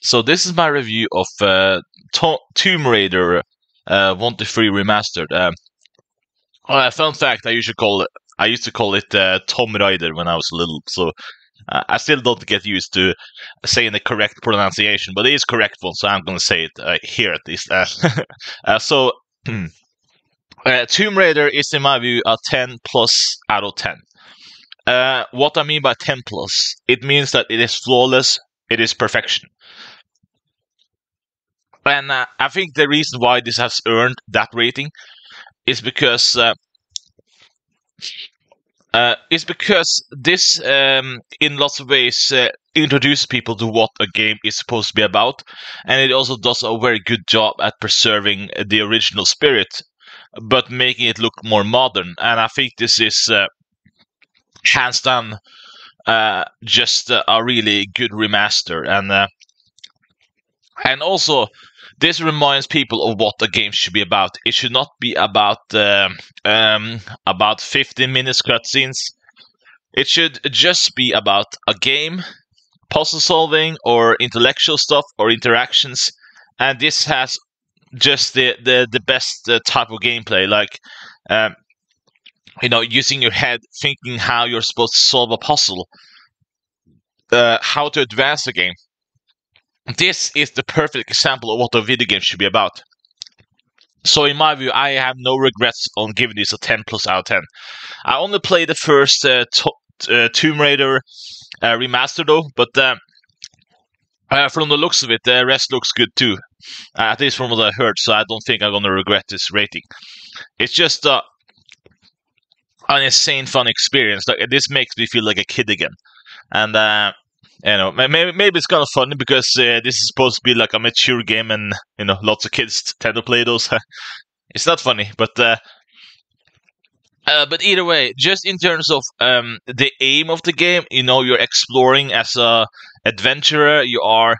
so this is my review of uh, to- Tomb Raider uh, 1 to 3 Remastered. Um, uh, fun fact: I usually call it. I used to call it uh, Raider when I was little. So uh, I still don't get used to saying the correct pronunciation, but it is correct one, so I'm going to say it uh, here at least. Uh, so. Uh, Tomb Raider is, in my view, a 10 plus out of 10. Uh, what I mean by 10 plus, it means that it is flawless, it is perfection. And uh, I think the reason why this has earned that rating is because uh, uh, is because this, um, in lots of ways, uh, introduces people to what a game is supposed to be about, and it also does a very good job at preserving the original spirit, but making it look more modern. And I think this is uh, hands down uh, just uh, a really good remaster, and uh, and also this reminds people of what the game should be about. It should not be about um, um, about 15 minutes cutscenes. It should just be about a game, puzzle solving, or intellectual stuff, or interactions. And this has just the the, the best uh, type of gameplay, like um, you know, using your head, thinking how you're supposed to solve a puzzle, uh, how to advance the game this is the perfect example of what a video game should be about. So in my view, I have no regrets on giving this a 10 plus out of 10. I only played the first uh, to- uh, Tomb Raider uh, remaster though, but um, uh, from the looks of it, the rest looks good too. Uh, at least from what I heard, so I don't think I'm gonna regret this rating. It's just uh, an insane fun experience. Like this makes me feel like a kid again, and uh, you know, maybe maybe it's kind of funny because uh, this is supposed to be like a mature game, and you know, lots of kids tend to play those. it's not funny, but uh, uh, but either way, just in terms of um, the aim of the game, you know, you're exploring as a adventurer. You are,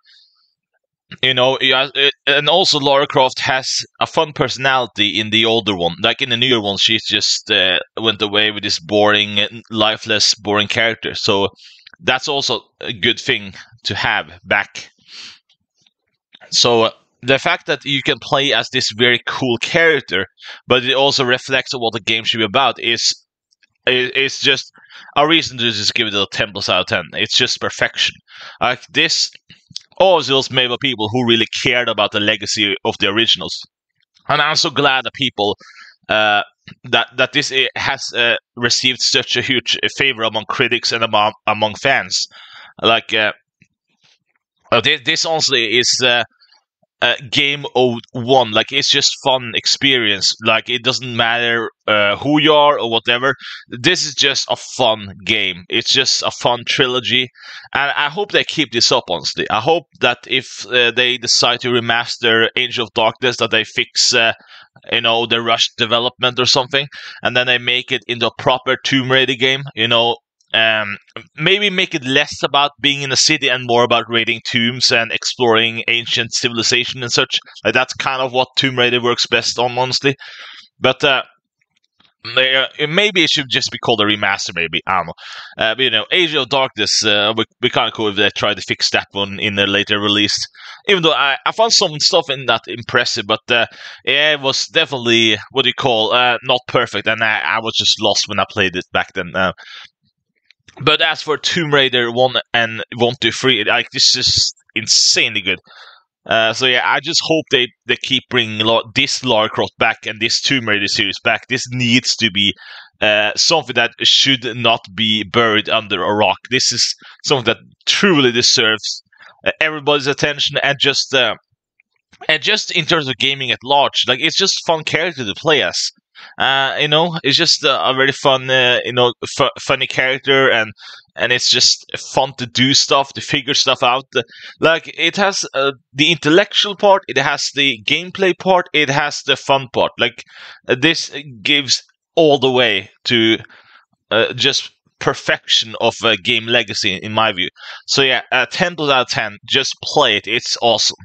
you know, uh, and also Lara Croft has a fun personality in the older one. Like in the newer one, she's just uh, went away with this boring, lifeless, boring character. So that's also a good thing to have back. So the fact that you can play as this very cool character, but it also reflects on what the game should be about, is is just a reason to just give it a 10 plus out of 10. It's just perfection. Like this, of those made by people who really cared about the legacy of the originals. And I'm so glad that people uh, that that this eh, has uh, received such a huge eh, favor among critics and among among fans. Like uh, this, this honestly is uh, game of one. Like it's just fun experience. Like it doesn't matter uh, who you are or whatever. This is just a fun game. It's just a fun trilogy, and I hope they keep this up. Honestly, I hope that if uh, they decide to remaster Angel of Darkness, that they fix. Uh, you know the rushed development or something, and then they make it into a proper Tomb Raider game. You know, um, maybe make it less about being in a city and more about raiding tombs and exploring ancient civilization and such. Like that's kind of what Tomb Raider works best on, honestly. But uh, uh, maybe it should just be called a remaster. Maybe I don't know. Uh, but, you know, Angel of Darkness uh, would be kind of cool if they try to fix that one in a later release. Even though I, I found some stuff in that impressive, but uh, yeah, it was definitely what do you call uh, not perfect, and I, I was just lost when I played it back then. But as for Tomb Raider one and one to three, like this is insanely good. Uh, so yeah, I just hope they, they keep bringing this Lara Croft back and this Tomb Raider series back. This needs to be uh, something that should not be buried under a rock. This is something that truly deserves uh, everybody's attention and just uh, and just in terms of gaming at large, like it's just fun character to play as. Uh, you know, it's just a, a very fun, uh, you know, f- funny character, and and it's just fun to do stuff, to figure stuff out. Like it has uh, the intellectual part, it has the gameplay part, it has the fun part. Like this gives all the way to uh, just perfection of a game legacy, in my view. So yeah, uh, ten out of ten. Just play it; it's awesome.